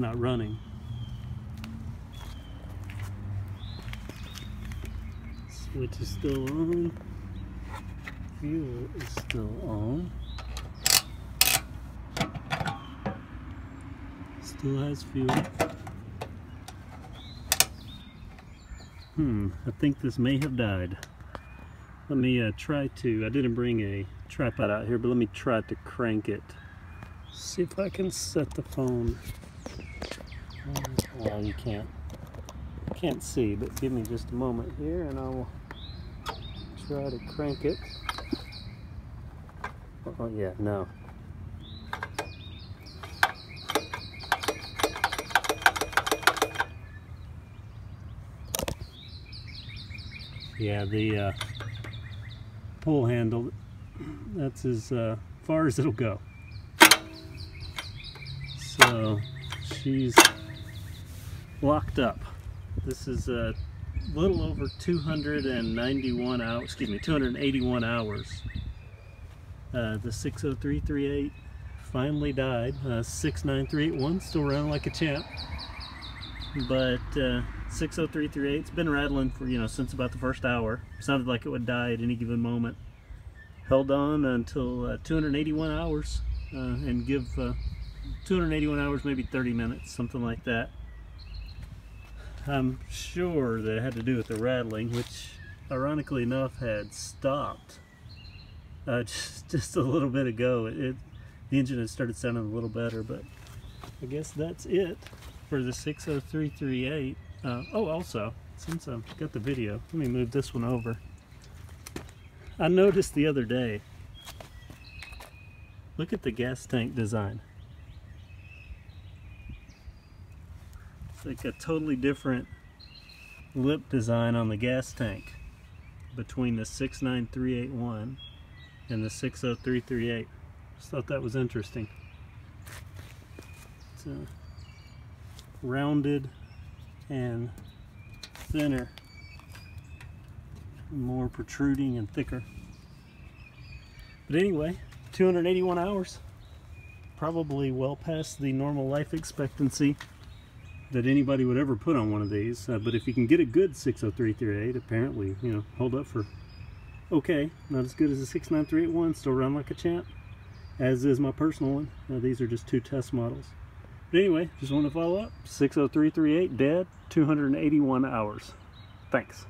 not running. Switch is still on. Fuel is still on. Still has fuel. Hmm, I think this may have died. Let me uh, try to, I didn't bring a tripod out here, but let me try to crank it. See if I can set the phone. Well, you can't. Can't see, but give me just a moment here and I will try to crank it. Oh yeah, no. Yeah, the uh, pull handle, that's as uh, far as it'll go. So she's locked up. This is a little over 291 hours, excuse me, 281 hours. Uh, the 60338 finally died. Uh, 69381 still running like a champ. But uh, 60338's been rattling for, you know, since about the first hour. sounded like it would die at any given moment. Held on until uh, 281 hours uh, and give uh, 281 hours, maybe 30 minutes, something like that. I'm sure that it had to do with the rattling, which ironically enough had stopped uh, just, just a little bit ago. It, it, the engine had started sounding a little better, but I guess that's it for the 60338. Uh, oh, also, since I've got the video, let me move this one over. I noticed the other day, look at the gas tank design. Like a totally different lip design on the gas tank between the 69381 and the 60338. Just thought that was interesting. It's uh, rounded and thinner, more protruding and thicker. But anyway, 281 hours, probably well past the normal life expectancy that anybody would ever put on one of these. Uh, but if you can get a good 60338, apparently, you know, hold up for okay. Not as good as the 69381, still run like a champ, as is my personal one. Uh, these are just two test models. But anyway, just want to follow up. 60338 dead, 281 hours. Thanks.